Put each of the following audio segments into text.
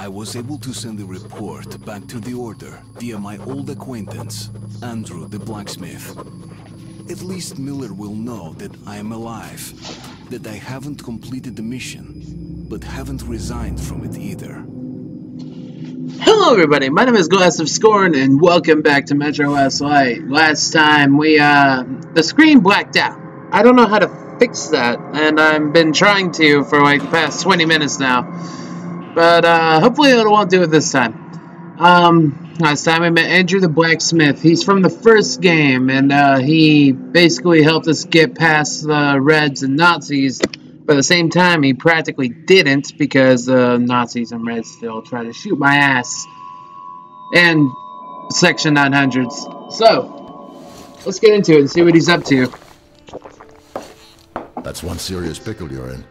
I was able to send the report back to the Order via my old acquaintance, Andrew the blacksmith. At least Miller will know that I am alive, that I haven't completed the mission, but haven't resigned from it either. Hello everybody, my name is Glass of Scorn and welcome back to Metro Last Light. Last time we, uh, the screen blacked out. I don't know how to fix that and I've been trying to for like the past 20 minutes now. But, uh, hopefully it won't do it this time. Um, last time I met Andrew the Blacksmith. He's from the first game and, uh, he basically helped us get past the Reds and Nazis but at the same time, he practically didn't because the uh, Nazis and Reds still try to shoot my ass. And Section 900s. So, let's get into it and see what he's up to. That's one serious pickle you're in.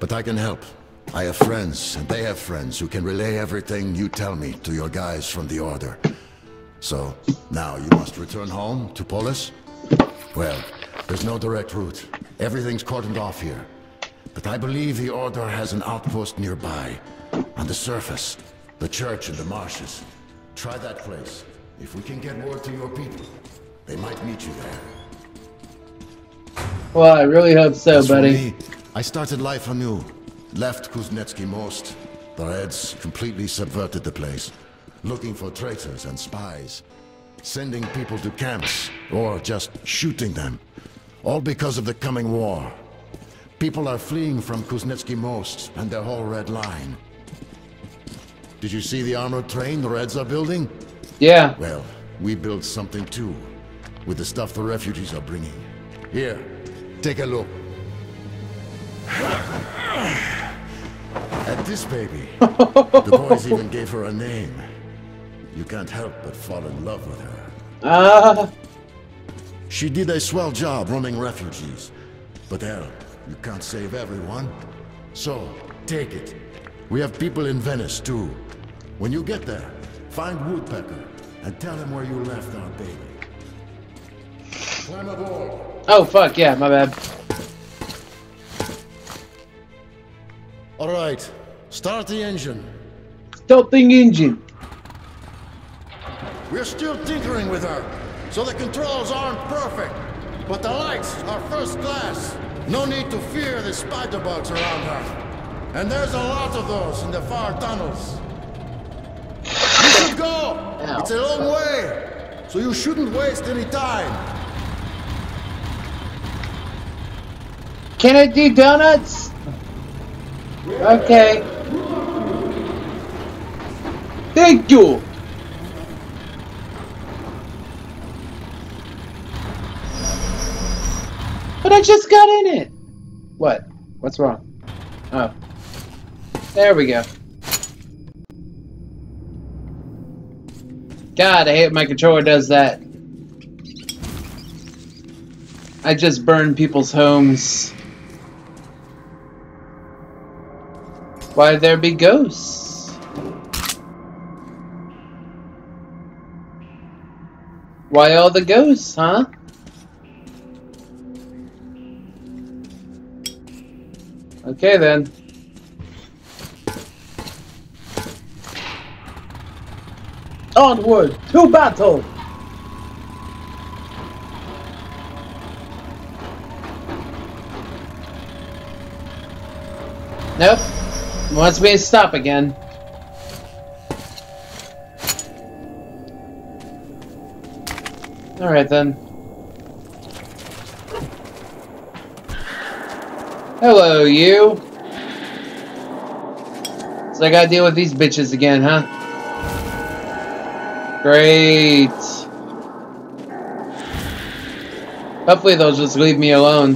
But I can help. I have friends, and they have friends who can relay everything you tell me to your guys from the Order. So, now you must return home to Polis? Well, there's no direct route. Everything's cordoned off here. But I believe the Order has an outpost nearby. On the surface. The church in the marshes. Try that place. If we can get word to your people, they might meet you there. Well, I really hope so, As buddy. me, I started life anew. Left Kuznetsky Most. The Reds completely subverted the place. Looking for traitors and spies. Sending people to camps, or just shooting them. All because of the coming war. People are fleeing from Kuznetsky Most and their whole Red Line. Did you see the armored train the Reds are building? Yeah. Well, we built something too, with the stuff the refugees are bringing. Here, take a look. This baby, the boys even gave her a name. You can't help but fall in love with her. Ah. She did a swell job running refugees. But hell, you can't save everyone. So, take it. We have people in Venice, too. When you get there, find Woodpecker and tell him where you left our baby. Climb aboard. oh, fuck, yeah, my bad. All right, start the engine. Stealthing engine. We're still tinkering with her, so the controls aren't perfect. But the lights are first class. No need to fear the spider bugs around her. And there's a lot of those in the far tunnels. You should go! Ow. It's a long way, so you shouldn't waste any time. Can I do donuts? Okay. Thank you. But I just got in it. What? What's wrong? Oh. There we go. God, I hate my controller does that. I just burn people's homes. Why there be ghosts? Why all the ghosts, huh? Okay then. Onward to battle! Nope. Wants me to stop again. Alright then. Hello, you. So I gotta deal with these bitches again, huh? Great. Hopefully they'll just leave me alone.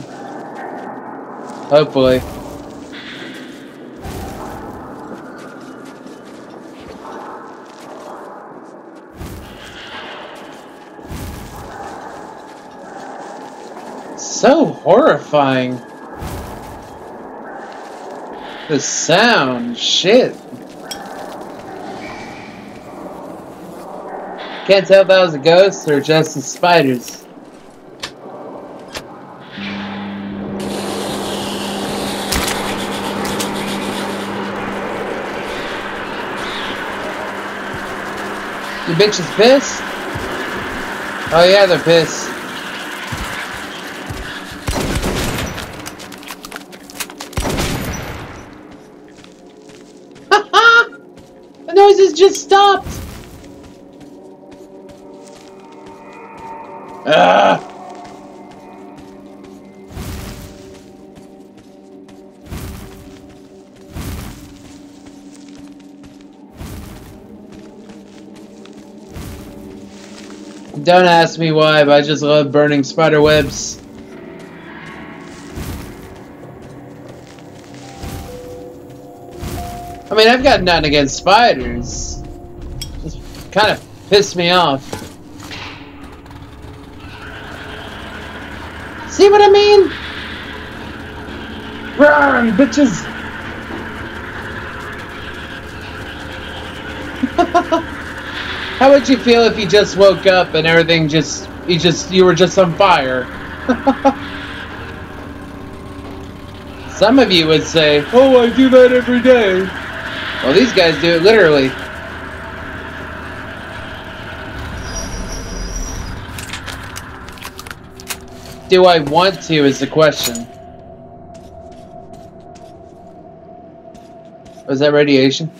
Hopefully. So horrifying. The sound, shit. Can't tell if that was a ghost or just the spiders. You bitches pissed? Oh yeah, they're pissed. Just stopped! Ah! Don't ask me why, but I just love burning spider webs. Mean, I've got nothing against spiders. Just kind of piss me off. See what I mean? Run, bitches! How would you feel if you just woke up and everything just you just you were just on fire? Some of you would say, "Oh, I do that every day." Well, these guys do it literally. Do I want to is the question. Oh, Was that radiation?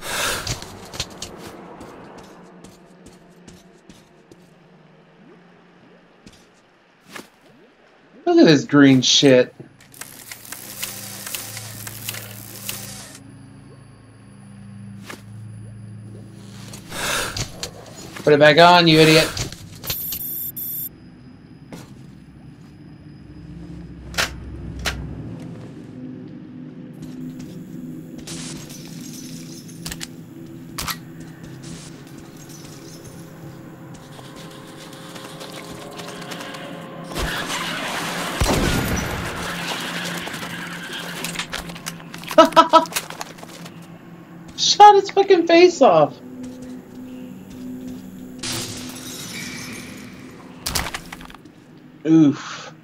Look at this green shit. Put it back on, you idiot. Shot its fucking face off. Oof.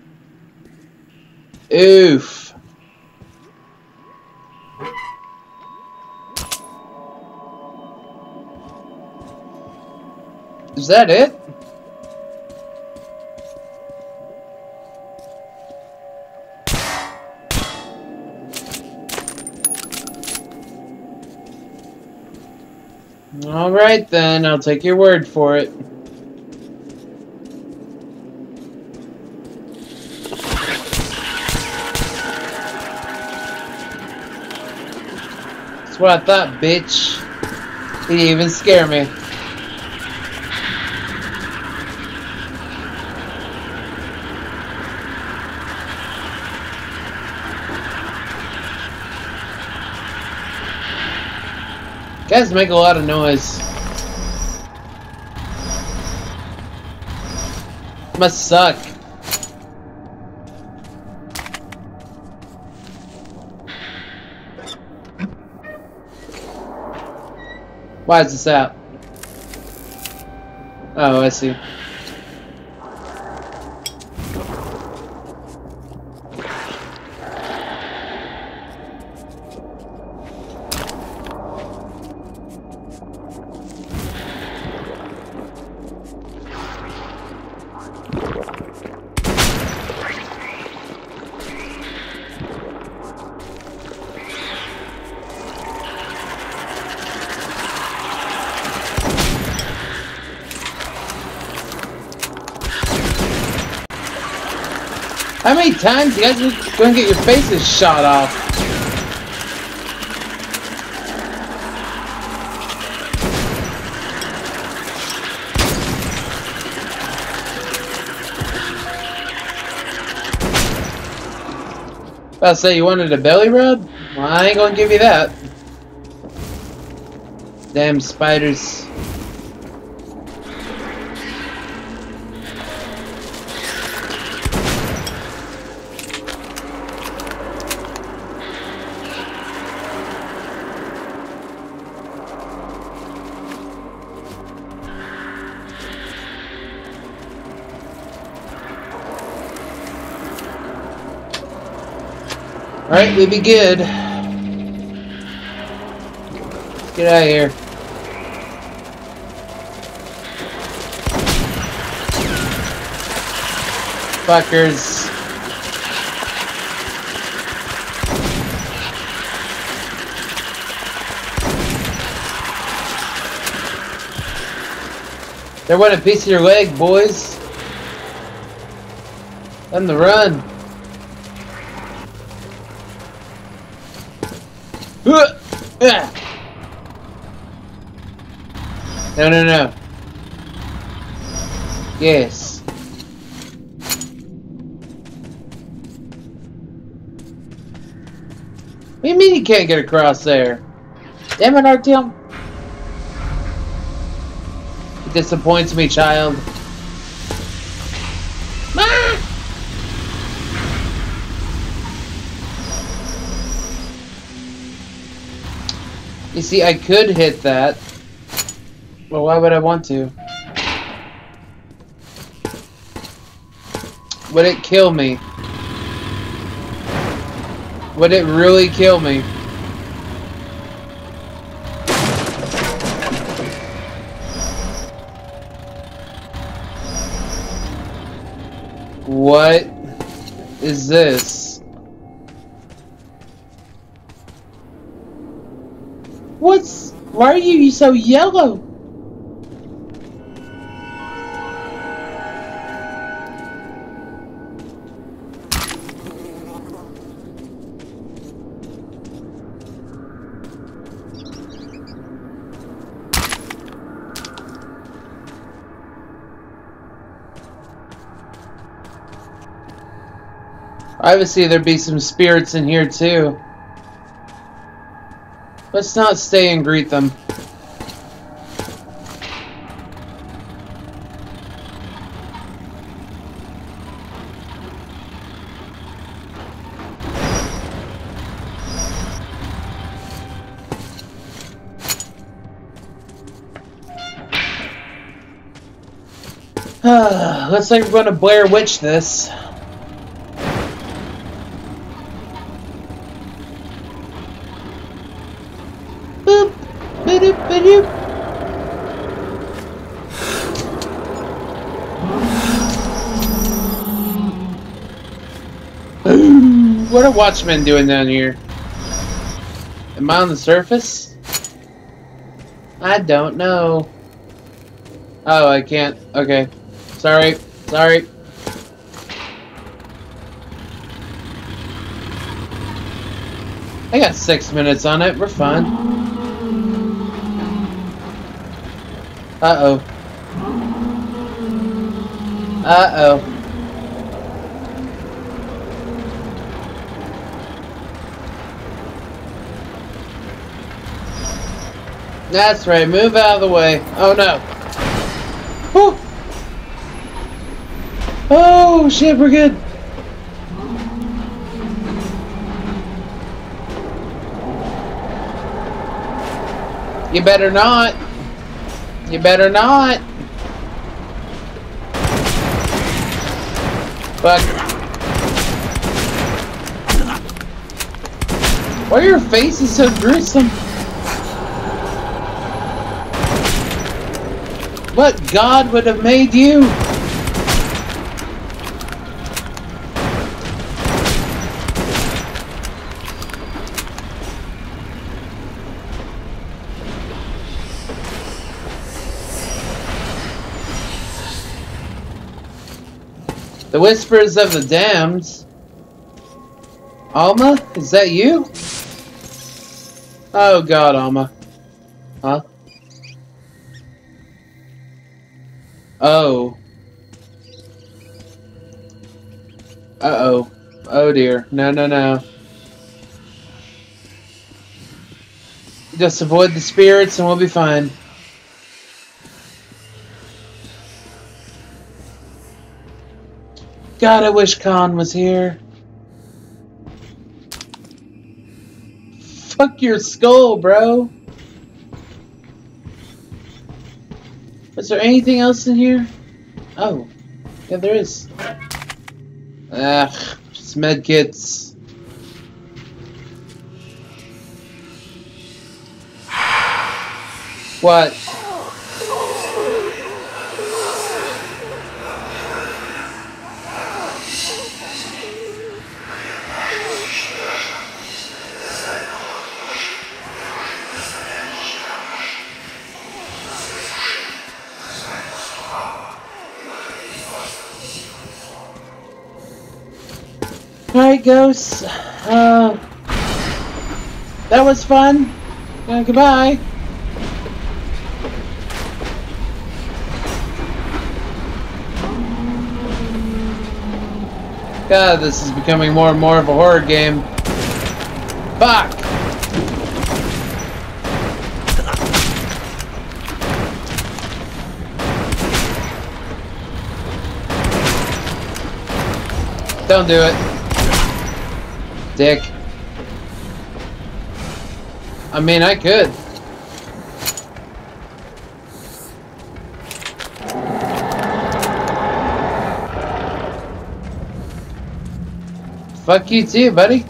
Oof. Is that it? Alright then, I'll take your word for it. That's what I thought, bitch. He didn't even scare me. Guys make a lot of noise. Must suck. Why is this out? Oh, I see. Many times you guys are gonna get your faces shot off? I'll say you wanted a belly rub? Well, I ain't gonna give you that. Damn spiders. Alright, we be good. Let's get out of here. Fuckers. There went a piece of your leg, boys. On the run. No, no, no. Yes. What do you mean you can't get across there? Damn it, Artyom. It disappoints me, child. You see, I could hit that. Well, why would I want to? Would it kill me? Would it really kill me? What is this? Why are you so yellow? Obviously, there'd be some spirits in here too. Let's not stay and greet them. Looks like we're gonna Blair Witch this. Mm. What are Watchmen doing down here? Am I on the surface? I don't know. Oh, I can't. Okay. Sorry. Sorry. I got six minutes on it. We're fine. Uh-oh. Uh-oh. That's right. Move out of the way. Oh, no. Whew. Oh, shit. We're good. You better not. You better not. Fuck. Why are your faces so gruesome? What god would have made you? The Whispers of the Damned. Alma? Is that you? Oh god, Alma. Huh? Oh. Uh-oh. Oh dear. No, no, no. Just avoid the spirits and we'll be fine. God, I wish Khan was here. Fuck your skull, bro. Is there anything else in here? Oh. Yeah, there is. Ugh, just medkits. What? Alright, ghosts. Uh, that was fun. Uh, goodbye. God, this is becoming more and more of a horror game. Fuck! Don't do it. Dick. I mean, I could. Fuck you too, buddy.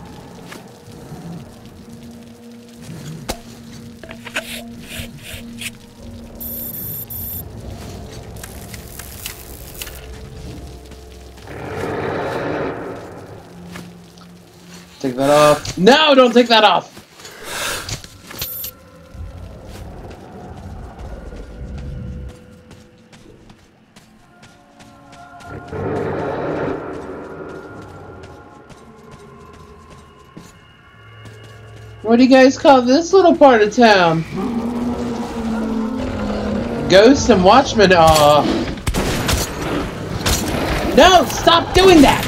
No, don't take that off. What do you guys call this little part of town? Ghosts and Watchmen. Aw. No, stop doing that!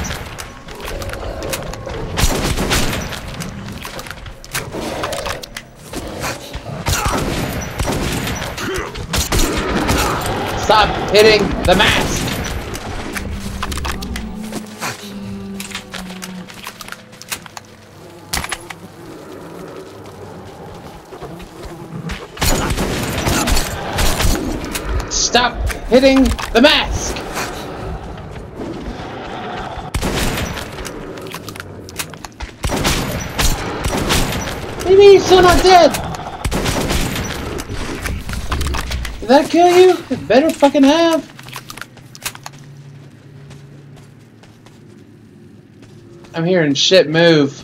Hitting the mask! Stop hitting the mask! Mean you're still not dead? Did that kill you? It better fucking have. I'm hearing shit move.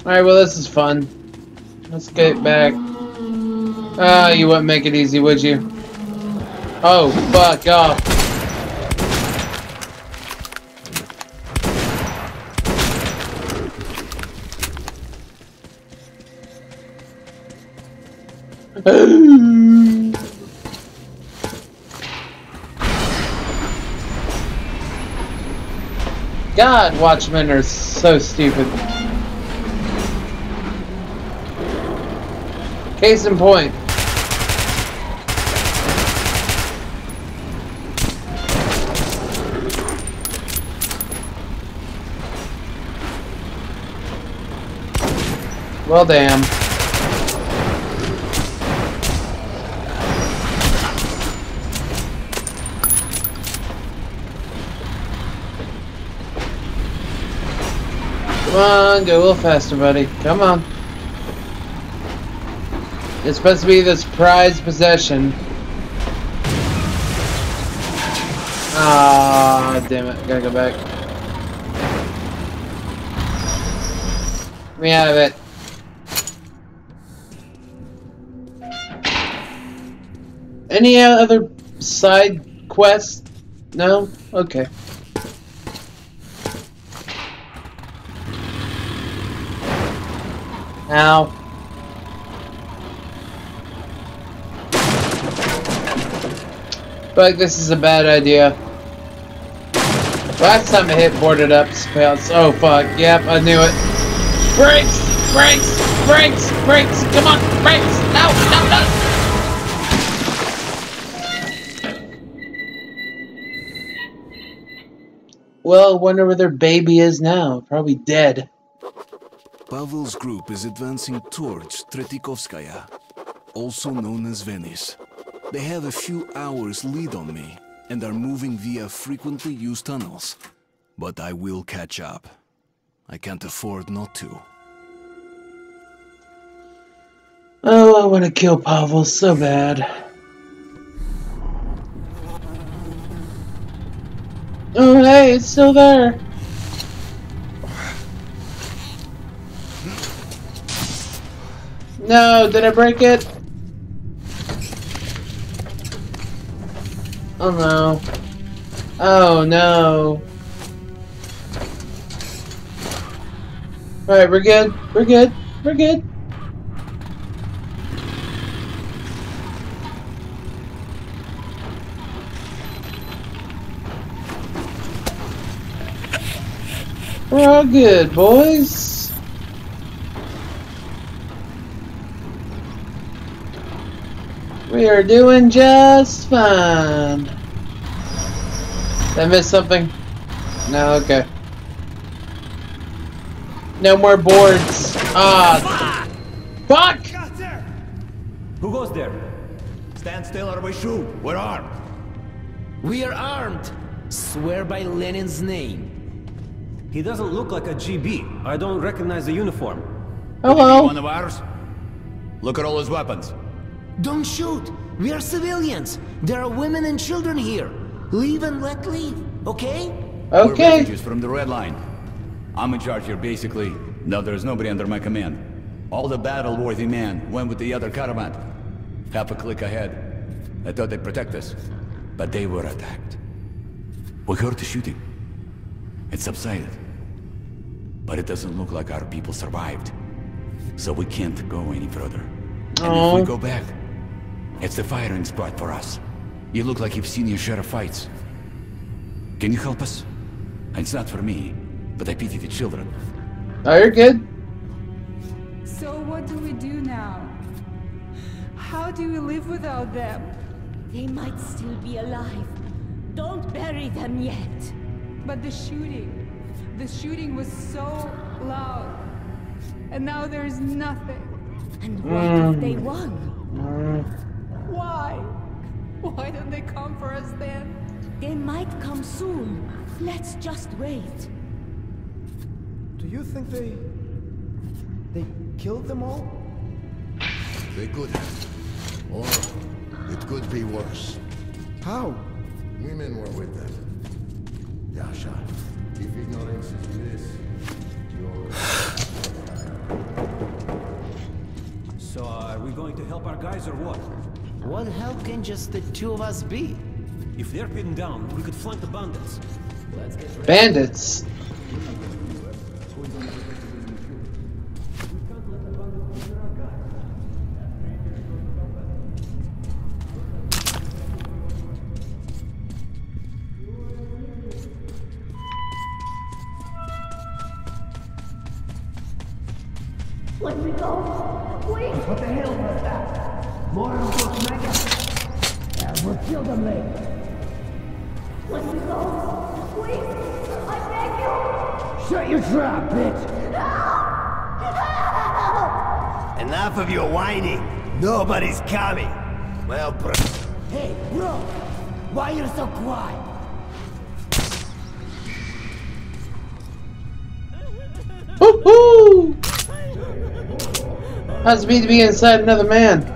Alright, well this is fun. Let's get back. Ah, you wouldn't make it easy, would you? Oh, fuck off. God, Watchmen are so stupid. Case in point. Well, damn. Come on, go a little faster, buddy. Come on. It's supposed to be this prized possession. Ah, damn it. Gotta go back. Let me out of it. Any other side quests? No? Okay. Ow. But this is a bad idea. Last time I hit boarded up spells. Oh fuck. Yep, I knew it. Brakes! Brakes! Brakes! Brakes! Come on! Brakes! No! No! No! Well, wonder where their baby is now. Probably dead. Pavel's group is advancing towards Tretyakovskaya, also known as Venice. They have a few hours lead on me and are moving via frequently used tunnels. But I will catch up. I can't afford not to. Oh, I want to kill Pavel so bad. Oh, hey, it's still there. No, did I break it? Oh no. Oh no. Alright, we're good. We're good. We're good. We're all good, boys. We are doing just fine. Did I miss something? No, okay. No more boards. Ah. Fuck! Who goes there? Stand still or we shoot. We're armed. We are armed. Swear by Lenin's name. He doesn't look like a GB. I don't recognize the uniform. Hello. One of ours? Look at all his weapons. Don't shoot. We are civilians. There are women and children here. Leave and let leave, okay? Okay. We're refugees from the Red Line. I'm in charge here, basically. No, there's nobody under my command. All the battle-worthy men went with the other caravan. Half a click ahead. I thought they'd protect us. But they were attacked. We heard the shooting. It subsided. But it doesn't look like our people survived. So we can't go any further. And if Oh. we go back, it's the firing spot for us. You look like you've seen your share of fights. Can you help us? It's not for me, but I pity the children. Oh, you're good. So what do we do now? How do we live without them? They might still be alive. Don't bury them yet. But the shooting, the shooting was so loud. And now there's nothing. And what if they mm. won? Mm. Why? Why didn't they come for us then? They might come soon. Let's just wait. Do you think they... they killed them all? They could have. Or it could be worse. How? Women were with them. Yasha, if ignorance is bliss, you're... So, uh, are we going to help our guys or what? What help can just the two of us be? If they're pinned down, we could flank the bandits. Bandits. Why you so quiet? Woohoo! How's it be to be inside another man?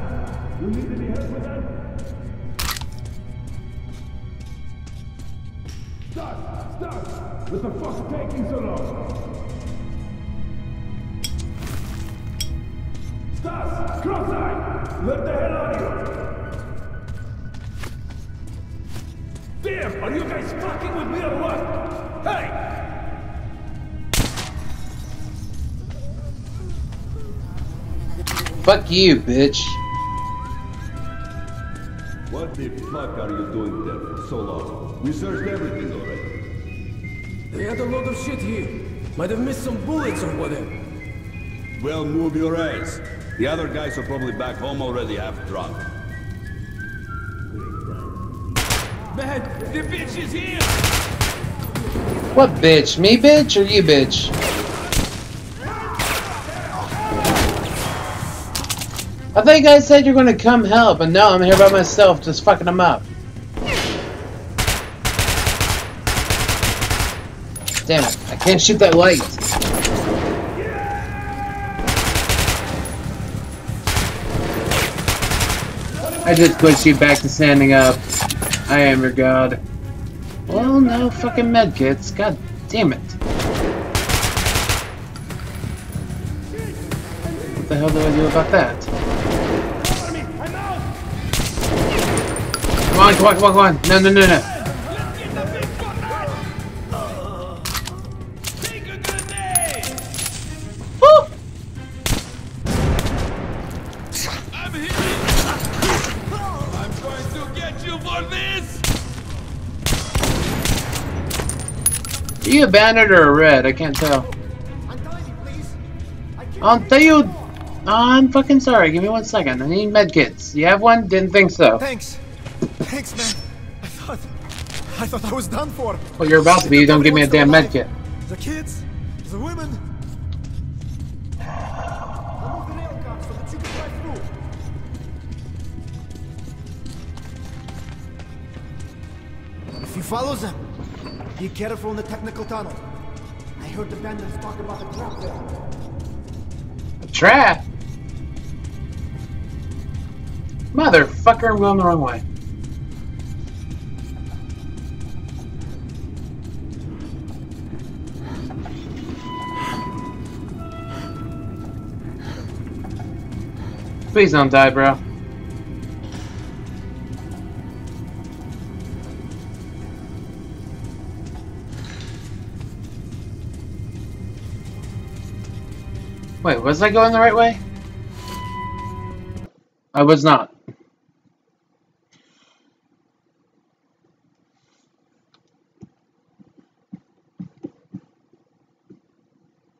You, bitch. What the fuck are you doing there for so long? We searched everything already. They had a lot of shit here. Might have missed some bullets or whatever. Well, move your ass. The other guys are probably back home already half drunk. Man, the bitch is here! What bitch? Me bitch or you bitch? I thought you guys said you're gonna come help, and no, I'm here by myself, just fucking them up. Damn it, I can't shoot that light. I just pushed you back to standing up. I am your god. Well, no fucking medkits. God damn it. What the hell do I do about that? Come on, come on, come on, come on. No, no, no, no. Woo! I'm here. I'm going to get you for this. Are you a bandit or a red? I can't tell. I'll tell you. I'm fucking sorry. Give me one second. I need medkits. You have one? Didn't think so. Thanks. Thanks, man. I thought... I thought I was done for. Well, you're about to be. You don't give me a damn medkit. The kids, the women. Remove the rail cars so that you can drive through. If you follow them, be careful in the technical tunnel. I heard the bandits talk about a trap there. A trap? Motherfucker, I'm going the wrong way. Please don't die, bro. Wait, was I going the right way? I was not.